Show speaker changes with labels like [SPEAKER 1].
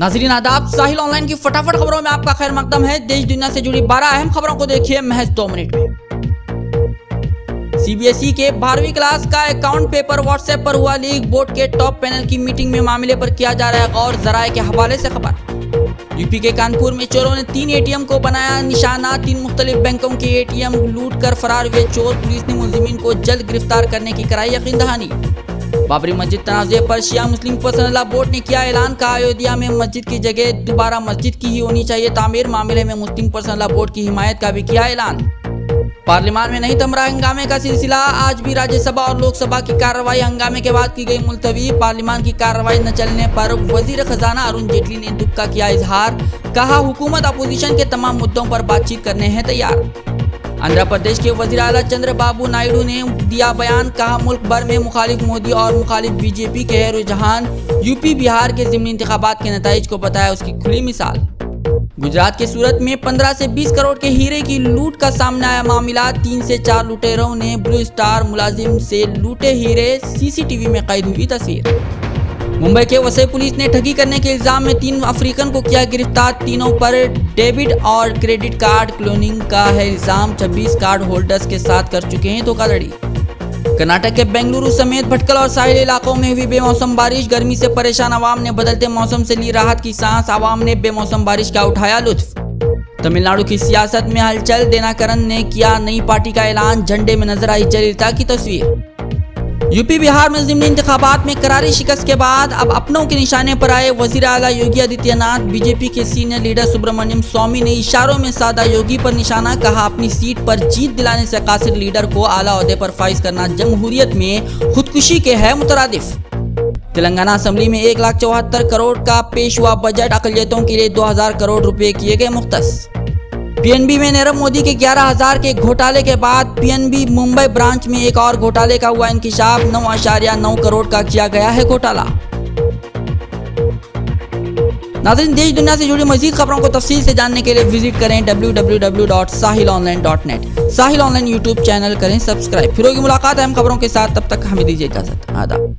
[SPEAKER 1] नाजरीन, आदाब, साहिल ऑनलाइन की फटाफट खबरों में आपका खैर मकदम है। देश, दुनिया से जुड़ी 12 अहम खबरों को देखिए महज दो मिनट में। सीबीएसई के बारहवीं क्लास का अकाउंट पेपर व्हाट्सएप पर हुआ लीक बोर्ड के टॉप पैनल की मीटिंग में मामले पर किया जा रहा है गौर। जराये के हवाले से खबर। यूपी के कानपुर में चोरों ने तीन एटीएम को बनाया निशाना। तीन मुख्तलिफ़ बैंकों के एटीएम लूट कर फरार हुए चोर। पुलिस ने मुलजिमीन को जल्द गिरफ़्तार करने की कराई यकीन दहानी। बाबरी मस्जिद तनाजे पर शिया मुस्लिम पर्सनल बोर्ड ने किया ऐलान। कहा, अयोध्या में मस्जिद की जगह दोबारा मस्जिद की ही होनी चाहिए। तामीर मामले में मुस्लिम पर्सनल बोर्ड की हिमायत का भी किया ऐलान। पार्लियामान में नहीं थम रहा हंगामे का सिलसिला। आज भी राज्यसभा और लोकसभा की कार्रवाई हंगामे के बाद की गई मुलतवी। पार्लियामान की कार्रवाई न चलने पर वज़ीर खजाना अरुण जेटली ने दुख का किया इजहार। कहा, हुकूमत अपोजिशन के तमाम मुद्दों पर बातचीत करने हैं तैयार। आंध्र प्रदेश के वज़ीर अला चंद्र बाबू नायडू ने दिया बयान, कहा, मुल्क भर में मुखालिफ मोदी और मुखालिफ बीजेपी के रुझान। यूपी, बिहार के जिमनी इंतबात के नतज को बताया उसकी खुली मिसाल। गुजरात के सूरत में 15 से 20 करोड़ के हीरे की लूट का सामने आया मामला। तीन से चार लुटेरों ने ब्लू स्टार मुलाजिम से लूटे हीरे। सीसीटीवी में कैद हुई तस्वीर। मुंबई के वसई पुलिस ने ठगी करने के इल्ज़ाम में तीन अफ्रीकन को किया गिरफ़्तार। तीनों पर डेबिट और क्रेडिट कार्ड क्लोनिंग का है इल्ज़ाम। 26 कार्ड होल्डर्स के साथ कर चुके हैं धोखाधड़ी। कर्नाटक के बेंगलुरु समेत भटकल और साहिल इलाकों में हुई बेमौसम बारिश। गर्मी से परेशान आवाम ने बदलते मौसम से ली राहत की सांस। आवाम ने बेमौसम बारिश का उठाया लुत्फ। तमिलनाडु की सियासत में हलचल। देनाकरण ने किया नई पार्टी का ऐलान। झंडे में नज़र आई जयललिता की तस्वीर। यूपी बिहार में जिमनी इंतबात में करारी शिकस्त के बाद अब अपनों के निशाने पर आए वज़ीर अला योगी आदित्यनाथ। बीजेपी के सीनियर लीडर सुब्रमण्यम स्वामी ने इशारों में सादा योगी पर निशाना कहा, अपनी सीट पर जीत दिलाने से कासिर लीडर को आला अहदे पर फाइज करना जमहूरियत में खुदकुशी के है मुतरदिफ। तेलंगाना असम्बली में एक लाख चौहत्तर करोड़ का पेश हुआ बजट अकलियतों के लिए दो हज़ार करोड़ रुपए किए गए मुख्तस। पीएनबी में नीरव मोदी के ग्यारह हज़ार के घोटाले के बाद पीएनबी मुंबई ब्रांच में एक और घोटाले का हुआ। इंकशाफ नौ आशार्या नौ करोड़ का किया गया है घोटाला। नाजरीन देश दुनिया से जुड़ी मजीद खबरों को तफसील से जानने के लिए विज़िट करें www.sahilonline.net Sahil online YouTube channel करें सब्सक्राइब। फिर होगी मुलाकात, अहम खबरों के साथ। तब तक हमें दीजिए इजाज़त। आदाब।